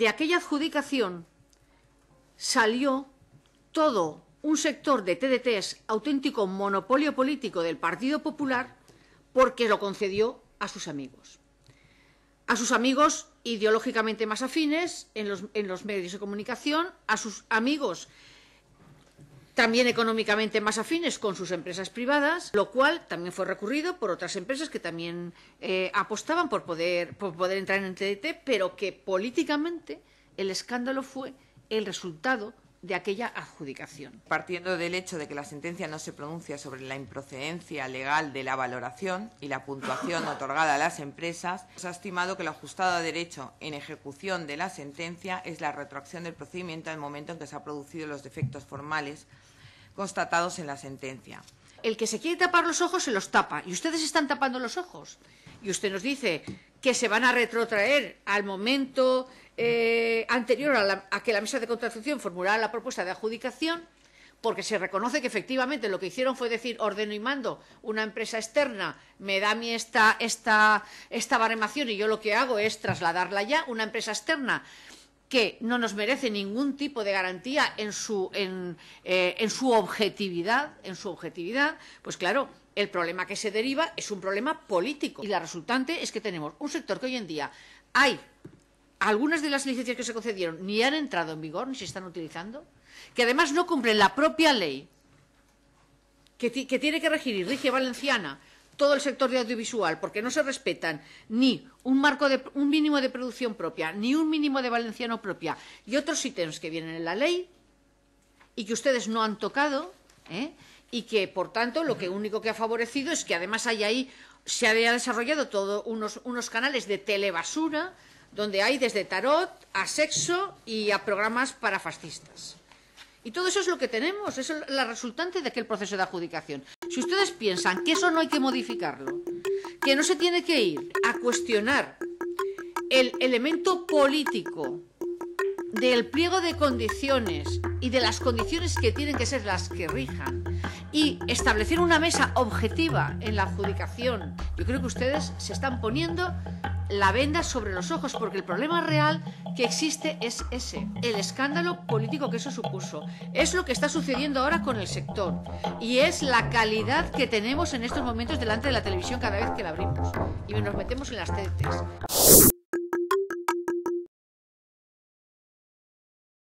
de aquella adjudicación salió todo un sector de TDTs, auténtico monopolio político del Partido Popular, porque lo concedió a sus amigos. A sus amigos ideológicamente más afines en los, en los medios de comunicación, a sus amigos también económicamente más afines con sus empresas privadas, lo cual también fue recurrido por otras empresas que también eh, apostaban por poder, por poder entrar en el TDT, pero que políticamente el escándalo fue el resultado de aquella adjudicación. Partiendo del hecho de que la sentencia no se pronuncia sobre la improcedencia legal de la valoración y la puntuación otorgada a las empresas, se ha estimado que lo ajustado a derecho en ejecución de la sentencia es la retroacción del procedimiento al momento en que se han producido los defectos formales constatados en la sentencia. El que se quiere tapar los ojos se los tapa y ustedes están tapando los ojos. Y usted nos dice que se van a retrotraer al momento eh, anterior a, que la mesa de contratación formulara la propuesta de adjudicación, porque se reconoce que efectivamente lo que hicieron fue decir ordeno y mando una empresa externa me da a mí esta, esta, esta baremación y yo lo que hago es trasladarla ya, una empresa externa que no nos merece ningún tipo de garantía en su, en, eh, en su objetividad, en su objetividad, pues claro, el problema que se deriva es un problema político. Y la resultante es que tenemos un sector que hoy en día hay algunas de las licencias que se concedieron ni han entrado en vigor, ni se están utilizando, que además no cumplen la propia ley que, que tiene que regir y rige valenciana todo el sector de audiovisual, porque no se respetan ni un marco de un mínimo de producción propia, ni un mínimo de valenciano propia, y otros ítems que vienen en la ley y que ustedes no han tocado, ¿eh? y que, por tanto, lo que único que ha favorecido es que además hay ahí, se haya desarrollado todos unos, canales de telebasura, donde hay desde tarot a sexo y a programas para fascistas. Y todo eso es lo que tenemos, es la resultante de aquel proceso de adjudicación. Si ustedes piensan que eso no hay que modificarlo, que no se tiene que ir a cuestionar el elemento político del pliego de condiciones y de las condiciones que tienen que ser las que rijan y establecer una mesa objetiva en la adjudicación, yo creo que ustedes se están poniendo la venda sobre los ojos, porque el problema real que existe es ese, el escándalo político que eso supuso. Es lo que está sucediendo ahora con el sector y es la calidad que tenemos en estos momentos delante de la televisión cada vez que la abrimos y nos metemos en las TDTs.